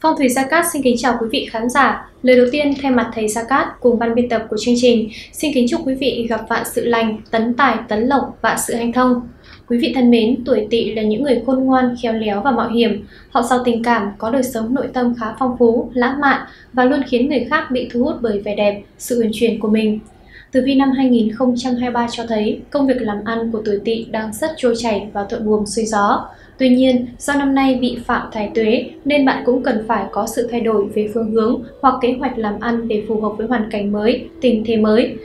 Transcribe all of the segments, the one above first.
Phong thủy Gia Cát xin kính chào quý vị khán giả. Lời đầu tiên thay mặt thầy Gia Cát cùng ban biên tập của chương trình, xin kính chúc quý vị gặp vạn sự lành, tấn tài, tấn lộc, vạn sự hanh thông. Quý vị thân mến, tuổi tỵ là những người khôn ngoan, khéo léo và mạo hiểm. Họ giàu tình cảm, có đời sống nội tâm khá phong phú, lãng mạn và luôn khiến người khác bị thu hút bởi vẻ đẹp, sự uyển chuyển của mình. Tử vi năm 2023 cho thấy công việc làm ăn của tuổi tỵ đang rất trôi chảy và thuận buồm xuôi gió. Tuy nhiên, do năm nay bị phạm thái tuế nên bạn cũng cần phải có sự thay đổi về phương hướng hoặc kế hoạch làm ăn để phù hợp với hoàn cảnh mới, tình thế mới.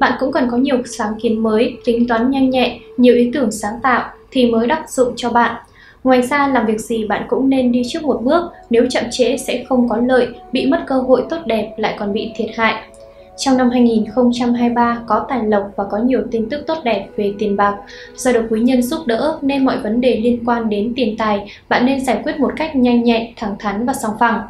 Bạn cũng cần có nhiều sáng kiến mới, tính toán nhanh nhẹ, nhiều ý tưởng sáng tạo thì mới đắc dụng cho bạn. Ngoài ra, làm việc gì bạn cũng nên đi trước một bước, nếu chậm trễ sẽ không có lợi, bị mất cơ hội tốt đẹp lại còn bị thiệt hại. Trong năm 2023 có tài lộc và có nhiều tin tức tốt đẹp về tiền bạc. Do được quý nhân giúp đỡ nên mọi vấn đề liên quan đến tiền tài bạn nên giải quyết một cách nhanh nhẹn, thẳng thắn và song phẳng.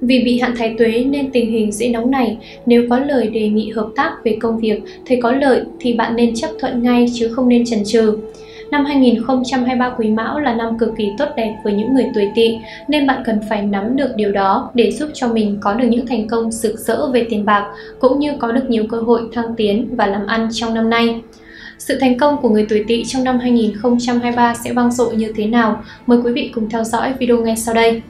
Vì bị hạn thái tuế nên tình hình dễ nóng này, nếu có lời đề nghị hợp tác về công việc thấy có lợi thì bạn nên chấp thuận ngay chứ không nên chần chừ. Năm 2023 Quý Mão là năm cực kỳ tốt đẹp với những người tuổi Tỵ, nên bạn cần phải nắm được điều đó để giúp cho mình có được những thành công rực rỡ về tiền bạc, cũng như có được nhiều cơ hội thăng tiến và làm ăn trong năm nay. Sự thành công của người tuổi Tỵ trong năm 2023 sẽ vang dội như thế nào? Mời quý vị cùng theo dõi video ngay sau đây.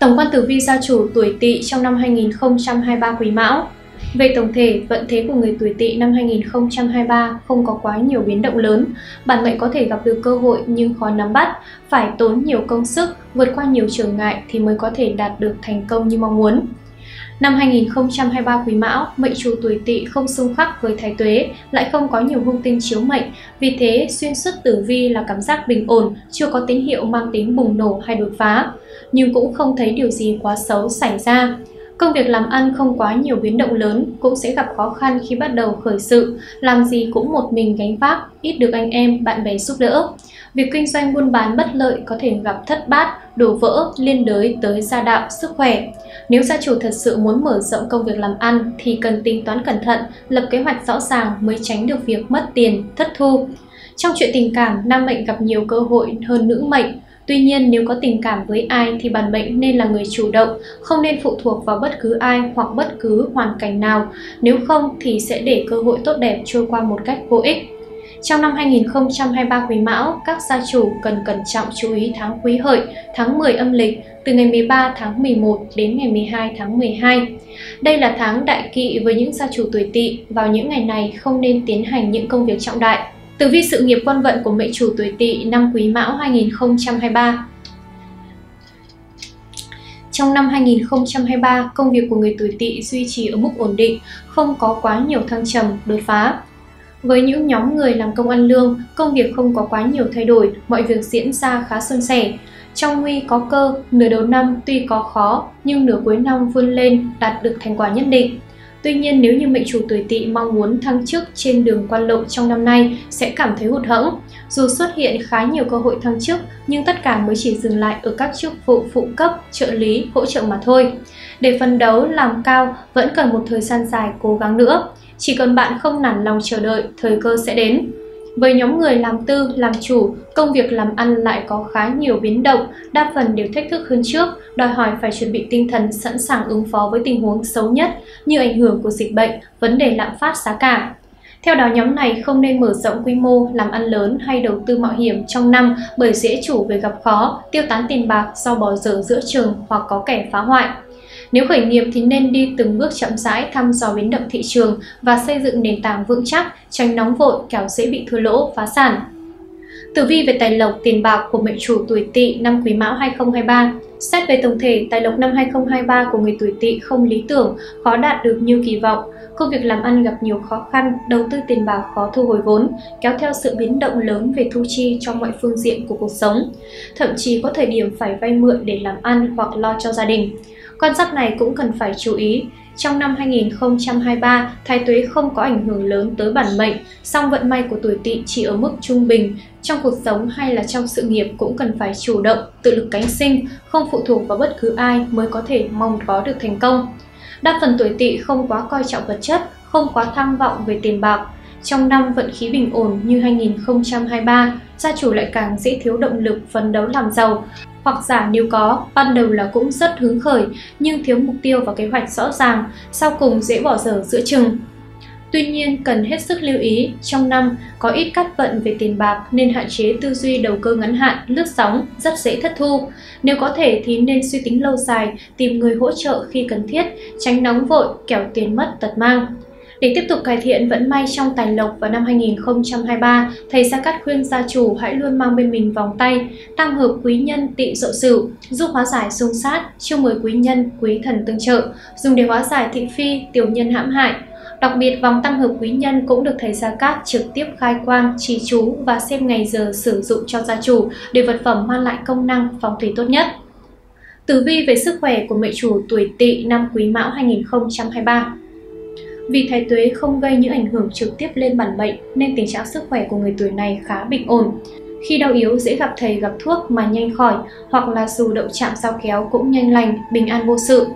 Tổng quan tử vi gia chủ tuổi Tỵ trong năm 2023 Quý Mão. Về tổng thể, vận thế của người tuổi Tỵ năm 2023 không có quá nhiều biến động lớn. Bản mệnh có thể gặp được cơ hội nhưng khó nắm bắt, phải tốn nhiều công sức, vượt qua nhiều trở ngại thì mới có thể đạt được thành công như mong muốn. Năm 2023 Quý Mão, mệnh chủ tuổi Tỵ không xung khắc với Thái Tuế, lại không có nhiều hung tinh chiếu mệnh, vì thế xuyên suốt tử vi là cảm giác bình ổn, chưa có tín hiệu mang tính bùng nổ hay đột phá, nhưng cũng không thấy điều gì quá xấu xảy ra. Công việc làm ăn không quá nhiều biến động lớn, cũng sẽ gặp khó khăn khi bắt đầu khởi sự, làm gì cũng một mình gánh vác, ít được anh em, bạn bè giúp đỡ. Việc kinh doanh buôn bán bất lợi có thể gặp thất bát, đổ vỡ, liên đới tới gia đạo, sức khỏe. Nếu gia chủ thật sự muốn mở rộng công việc làm ăn thì cần tính toán cẩn thận, lập kế hoạch rõ ràng mới tránh được việc mất tiền, thất thu. Trong chuyện tình cảm, nam mệnh gặp nhiều cơ hội hơn nữ mệnh. Tuy nhiên, nếu có tình cảm với ai thì bản mệnh nên là người chủ động, không nên phụ thuộc vào bất cứ ai hoặc bất cứ hoàn cảnh nào. Nếu không thì sẽ để cơ hội tốt đẹp trôi qua một cách vô ích. Trong năm 2023 Quý Mão, các gia chủ cần cẩn trọng chú ý tháng Quý Hợi, tháng 10 âm lịch, từ ngày 13 tháng 11 đến ngày 12 tháng 12. Đây là tháng đại kỵ với những gia chủ tuổi Tỵ, vào những ngày này không nên tiến hành những công việc trọng đại. Tử vi sự nghiệp quan vận của mệnh chủ tuổi Tỵ năm Quý Mão 2023. Trong năm 2023, công việc của người tuổi Tỵ duy trì ở mức ổn định, không có quá nhiều thăng trầm, đột phá. Với những nhóm người làm công ăn lương, công việc không có quá nhiều thay đổi, mọi việc diễn ra khá suôn sẻ. Trong nguy có cơ, nửa đầu năm tuy có khó, nhưng nửa cuối năm vươn lên, đạt được thành quả nhất định. Tuy nhiên nếu như mệnh chủ tuổi tỵ mong muốn thăng chức trên đường quan lộ trong năm nay sẽ cảm thấy hụt hẫng. Dù xuất hiện khá nhiều cơ hội thăng chức nhưng tất cả mới chỉ dừng lại ở các chức vụ phụ cấp, trợ lý, hỗ trợ mà thôi. Để phấn đấu làm cao vẫn cần một thời gian dài cố gắng nữa. Chỉ cần bạn không nản lòng chờ đợi, thời cơ sẽ đến. Với nhóm người làm tư, làm chủ, công việc làm ăn lại có khá nhiều biến động, đa phần đều thách thức hơn trước, đòi hỏi phải chuẩn bị tinh thần sẵn sàng ứng phó với tình huống xấu nhất như ảnh hưởng của dịch bệnh, vấn đề lạm phát giá cả. Theo đó nhóm này không nên mở rộng quy mô, làm ăn lớn hay đầu tư mạo hiểm trong năm bởi dễ chủ về gặp khó, tiêu tán tiền bạc do bỏ dở giữa trường hoặc có kẻ phá hoại. Nếu khởi nghiệp thì nên đi từng bước chậm rãi thăm dò biến động thị trường và xây dựng nền tảng vững chắc, tránh nóng vội kẻo dễ bị thua lỗ, phá sản. Tử vi về tài lộc tiền bạc của mệnh chủ tuổi Tỵ năm Quý Mão 2023. Xét về tổng thể, tài lộc năm 2023 của người tuổi Tỵ không lý tưởng, khó đạt được như kỳ vọng. Công việc làm ăn gặp nhiều khó khăn, đầu tư tiền bạc khó thu hồi vốn, kéo theo sự biến động lớn về thu chi trong mọi phương diện của cuộc sống. Thậm chí có thời điểm phải vay mượn để làm ăn hoặc lo cho gia đình. Con giáp này cũng cần phải chú ý. Trong năm 2023, thái tuế không có ảnh hưởng lớn tới bản mệnh, song vận may của tuổi tỵ chỉ ở mức trung bình. Trong cuộc sống hay là trong sự nghiệp cũng cần phải chủ động, tự lực cánh sinh, không phụ thuộc vào bất cứ ai mới có thể mong có được thành công. Đa phần tuổi tỵ không quá coi trọng vật chất, không quá tham vọng về tiền bạc. Trong năm vận khí bình ổn như 2023, gia chủ lại càng dễ thiếu động lực phấn đấu làm giàu, hoặc giả nếu có, ban đầu là cũng rất hứng khởi, nhưng thiếu mục tiêu và kế hoạch rõ ràng, sau cùng dễ bỏ dở giữa chừng. Tuy nhiên, cần hết sức lưu ý, trong năm có ít cắt vận về tiền bạc nên hạn chế tư duy đầu cơ ngắn hạn, lướt sóng, rất dễ thất thu. Nếu có thể thì nên suy tính lâu dài, tìm người hỗ trợ khi cần thiết, tránh nóng vội, kẻo tiền mất tật mang. Để tiếp tục cải thiện vận may trong tài lộc vào năm 2023, thầy Gia Cát khuyên gia chủ hãy luôn mang bên mình vòng tay, tam hợp quý nhân tị dậu sửu, giúp hóa giải xung sát, chiêu mời quý nhân, quý thần tương trợ, dùng để hóa giải thị phi, tiểu nhân hãm hại, Đặc biệt vòng tam hợp quý nhân cũng được thầy Gia Cát trực tiếp khai quang, trì chú và xem ngày giờ sử dụng cho gia chủ để vật phẩm mang lại công năng phòng thủy tốt nhất. Tử vi về sức khỏe của mệnh chủ tuổi Tỵ năm Quý Mão 2023. Vì thái tuế không gây những ảnh hưởng trực tiếp lên bản mệnh nên tình trạng sức khỏe của người tuổi này khá bình ổn. Khi đau yếu dễ gặp thầy gặp thuốc mà nhanh khỏi hoặc là dù đậu chạm sao kéo cũng nhanh lành, bình an vô sự.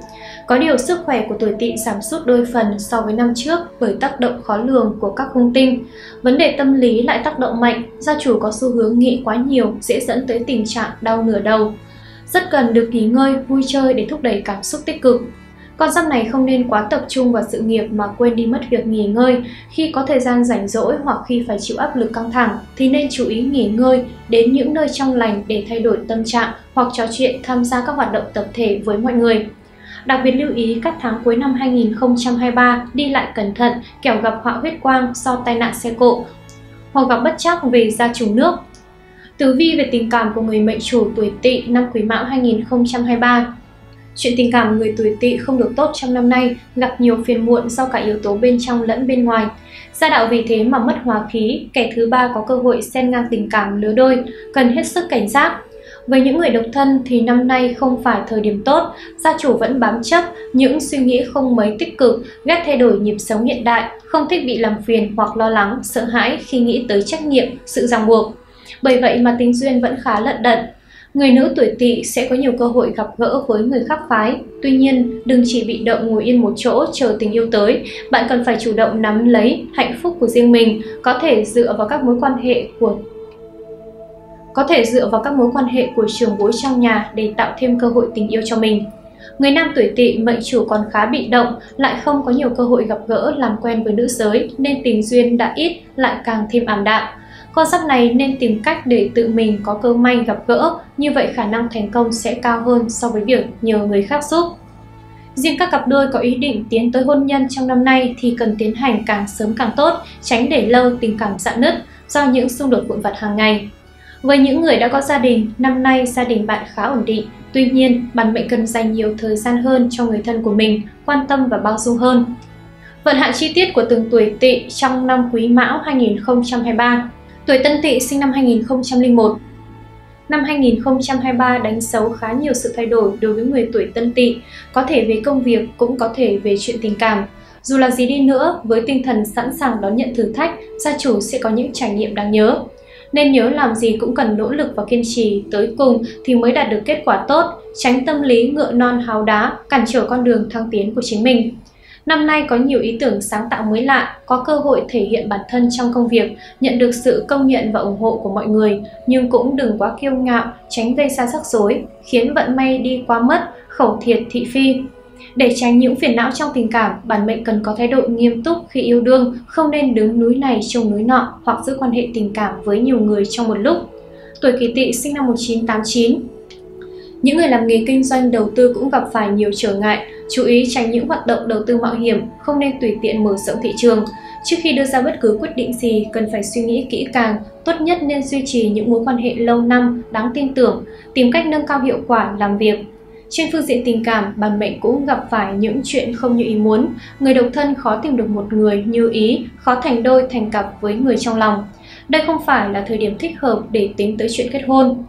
Có điều sức khỏe của tuổi tỵ giảm sút đôi phần so với năm trước bởi tác động khó lường của các hung tinh. Vấn đề tâm lý lại tác động mạnh, gia chủ có xu hướng nghĩ quá nhiều dễ dẫn tới tình trạng đau nửa đầu. Rất cần được nghỉ ngơi, vui chơi để thúc đẩy cảm xúc tích cực. Con giáp này không nên quá tập trung vào sự nghiệp mà quên đi mất việc nghỉ ngơi. Khi có thời gian rảnh rỗi hoặc khi phải chịu áp lực căng thẳng thì nên chú ý nghỉ ngơi đến những nơi trong lành để thay đổi tâm trạng hoặc trò chuyện tham gia các hoạt động tập thể với mọi người. Đặc biệt lưu ý các tháng cuối năm 2023 đi lại cẩn thận, kẻo gặp họa huyết quang do tai nạn xe cộ hoặc gặp bất chắc về gia chủ nước. Tử vi về tình cảm của người mệnh chủ tuổi Tỵ năm Quý Mão 2023 Chuyện tình cảm người tuổi tỵ không được tốt trong năm nay, gặp nhiều phiền muộn do cả yếu tố bên trong lẫn bên ngoài. Gia đạo vì thế mà mất hòa khí, kẻ thứ ba có cơ hội xen ngang tình cảm lứa đôi, cần hết sức cảnh giác. Với những người độc thân thì năm nay không phải thời điểm tốt, gia chủ vẫn bám chấp những suy nghĩ không mấy tích cực, ghét thay đổi nhịp sống hiện đại, không thích bị làm phiền hoặc lo lắng, sợ hãi khi nghĩ tới trách nhiệm, sự ràng buộc. Bởi vậy mà tình duyên vẫn khá lận đận, Người nữ tuổi tỵ sẽ có nhiều cơ hội gặp gỡ với người khác phái. Tuy nhiên, đừng chỉ bị động ngồi yên một chỗ chờ tình yêu tới. Bạn cần phải chủ động nắm lấy hạnh phúc của riêng mình, có thể dựa vào các mối quan hệ của có thể dựa vào các mối quan hệ của trường bối trong nhà để tạo thêm cơ hội tình yêu cho mình. Người nam tuổi tỵ mệnh chủ còn khá bị động, lại không có nhiều cơ hội gặp gỡ làm quen với nữ giới nên tình duyên đã ít lại càng thêm ảm đạm. Con giáp này nên tìm cách để tự mình có cơ may gặp gỡ, như vậy khả năng thành công sẽ cao hơn so với việc nhờ người khác giúp. Riêng các cặp đôi có ý định tiến tới hôn nhân trong năm nay thì cần tiến hành càng sớm càng tốt, tránh để lâu tình cảm dạn nứt do những xung đột vụn vặt hàng ngày. Với những người đã có gia đình, năm nay gia đình bạn khá ổn định, tuy nhiên bản mệnh cần dành nhiều thời gian hơn cho người thân của mình, quan tâm và bao dung hơn. Vận hạn chi tiết của từng tuổi tỵ trong năm Quý Mão 2023 Tuổi Tân Tỵ sinh năm 2001 Năm 2023 đánh dấu khá nhiều sự thay đổi đối với người tuổi Tân Tỵ, có thể về công việc cũng có thể về chuyện tình cảm. Dù là gì đi nữa, với tinh thần sẵn sàng đón nhận thử thách, gia chủ sẽ có những trải nghiệm đáng nhớ. Nên nhớ làm gì cũng cần nỗ lực và kiên trì tới cùng thì mới đạt được kết quả tốt, tránh tâm lý ngựa non háo đá, cản trở con đường thăng tiến của chính mình. Năm nay có nhiều ý tưởng sáng tạo mới lạ, có cơ hội thể hiện bản thân trong công việc, nhận được sự công nhận và ủng hộ của mọi người, nhưng cũng đừng quá kiêu ngạo, tránh gây ra rắc rối, khiến vận may đi quá mất, khẩu thiệt thị phi. Để tránh những phiền não trong tình cảm, bản mệnh cần có thái độ nghiêm túc khi yêu đương, không nên đứng núi này trông núi nọ hoặc giữ quan hệ tình cảm với nhiều người trong một lúc. Tuổi kỷ tỵ sinh năm 1989 Những người làm nghề kinh doanh đầu tư cũng gặp phải nhiều trở ngại, Chú ý tránh những hoạt động đầu tư mạo hiểm, không nên tùy tiện mở rộng thị trường. Trước khi đưa ra bất cứ quyết định gì, cần phải suy nghĩ kỹ càng, tốt nhất nên duy trì những mối quan hệ lâu năm, đáng tin tưởng, tìm cách nâng cao hiệu quả làm việc. Trên phương diện tình cảm, bản mệnh cũng gặp phải những chuyện không như ý muốn. Người độc thân khó tìm được một người như ý, khó thành đôi thành cặp với người trong lòng. Đây không phải là thời điểm thích hợp để tính tới chuyện kết hôn.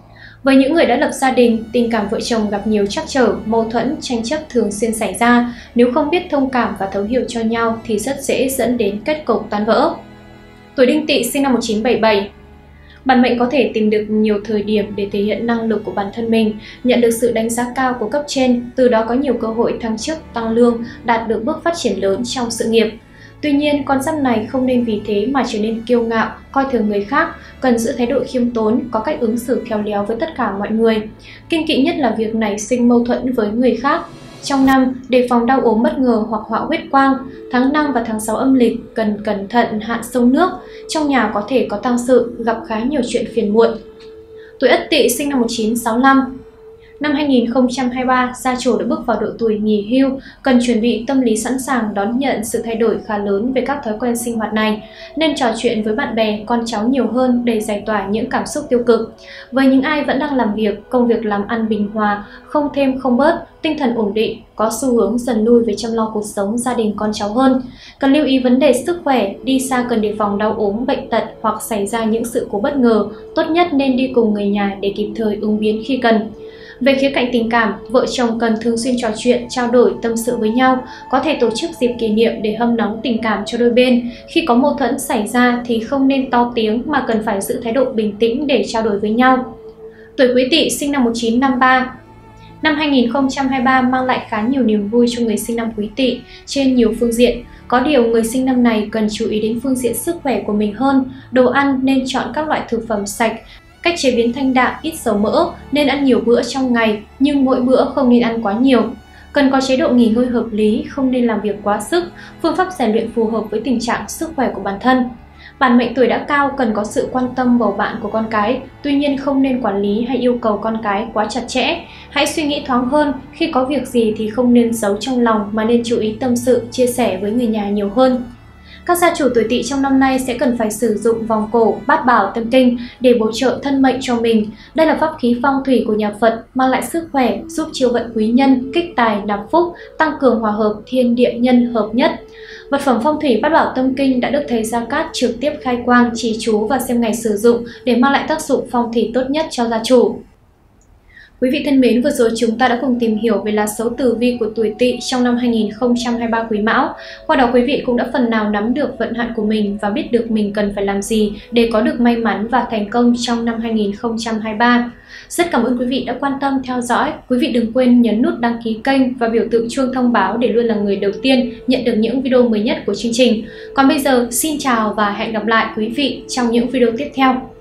Với những người đã lập gia đình, tình cảm vợ chồng gặp nhiều trắc trở, mâu thuẫn, tranh chấp thường xuyên xảy ra. Nếu không biết thông cảm và thấu hiểu cho nhau thì rất dễ dẫn đến kết cục tan vỡ. Tuổi đinh tỵ sinh năm 1977 Bản mệnh có thể tìm được nhiều thời điểm để thể hiện năng lực của bản thân mình, nhận được sự đánh giá cao của cấp trên, từ đó có nhiều cơ hội thăng chức, tăng lương, đạt được bước phát triển lớn trong sự nghiệp. Tuy nhiên, con giáp này không nên vì thế mà trở nên kiêu ngạo, coi thường người khác, cần giữ thái độ khiêm tốn, có cách ứng xử khéo léo với tất cả mọi người. Kinh kỵ nhất là việc nảy sinh mâu thuẫn với người khác. Trong năm, đề phòng đau ốm bất ngờ hoặc họa huyết quang, tháng 5 và tháng 6 âm lịch cần cẩn thận hạn sông nước, trong nhà có thể có tăng sự, gặp khá nhiều chuyện phiền muộn. Tuổi Ất Tỵ sinh năm 1965, Năm 2023, gia chủ đã bước vào độ tuổi nghỉ hưu, cần chuẩn bị tâm lý sẵn sàng đón nhận sự thay đổi khá lớn về các thói quen sinh hoạt này, nên trò chuyện với bạn bè, con cháu nhiều hơn để giải tỏa những cảm xúc tiêu cực. Với những ai vẫn đang làm việc, công việc làm ăn bình hòa, không thêm không bớt, tinh thần ổn định, có xu hướng dần lui về chăm lo cuộc sống gia đình con cháu hơn. Cần lưu ý vấn đề sức khỏe, đi xa cần đề phòng đau ốm, bệnh tật hoặc xảy ra những sự cố bất ngờ, tốt nhất nên đi cùng người nhà để kịp thời ứng biến khi cần. Về khía cạnh tình cảm, vợ chồng cần thường xuyên trò chuyện, trao đổi, tâm sự với nhau, có thể tổ chức dịp kỷ niệm để hâm nóng tình cảm cho đôi bên. Khi có mâu thuẫn xảy ra thì không nên to tiếng mà cần phải giữ thái độ bình tĩnh để trao đổi với nhau. Tuổi Quý Tỵ sinh năm 1953, Năm 2023 mang lại khá nhiều niềm vui cho người sinh năm Quý Tỵ trên nhiều phương diện. Có điều người sinh năm này cần chú ý đến phương diện sức khỏe của mình hơn. Đồ ăn nên chọn các loại thực phẩm sạch, Cách chế biến thanh đạm ít dầu mỡ nên ăn nhiều bữa trong ngày nhưng mỗi bữa không nên ăn quá nhiều. Cần có chế độ nghỉ ngơi hợp lý, không nên làm việc quá sức, phương pháp rèn luyện phù hợp với tình trạng sức khỏe của bản thân. Bản mệnh tuổi đã cao cần có sự quan tâm bầu bạn của con cái, tuy nhiên không nên quản lý hay yêu cầu con cái quá chặt chẽ. Hãy suy nghĩ thoáng hơn, khi có việc gì thì không nên giấu trong lòng mà nên chú ý tâm sự, chia sẻ với người nhà nhiều hơn. Các gia chủ tuổi tỵ trong năm nay sẽ cần phải sử dụng vòng cổ, bát bảo tâm kinh để bổ trợ thân mệnh cho mình. Đây là pháp khí phong thủy của nhà Phật, mang lại sức khỏe, giúp chiêu vận quý nhân, kích tài, nạp phúc, tăng cường hòa hợp thiên địa nhân hợp nhất. Vật phẩm phong thủy bát bảo tâm kinh đã được thầy Gia Cát trực tiếp khai quang, trì chú và xem ngày sử dụng để mang lại tác dụng phong thủy tốt nhất cho gia chủ. Quý vị thân mến, vừa rồi chúng ta đã cùng tìm hiểu về lá số tử vi của tuổi Tỵ trong năm 2023 Quý Mão. Qua đó quý vị cũng đã phần nào nắm được vận hạn của mình và biết được mình cần phải làm gì để có được may mắn và thành công trong năm 2023. Rất cảm ơn quý vị đã quan tâm theo dõi. Quý vị đừng quên nhấn nút đăng ký kênh và biểu tượng chuông thông báo để luôn là người đầu tiên nhận được những video mới nhất của chương trình. Còn bây giờ, xin chào và hẹn gặp lại quý vị trong những video tiếp theo.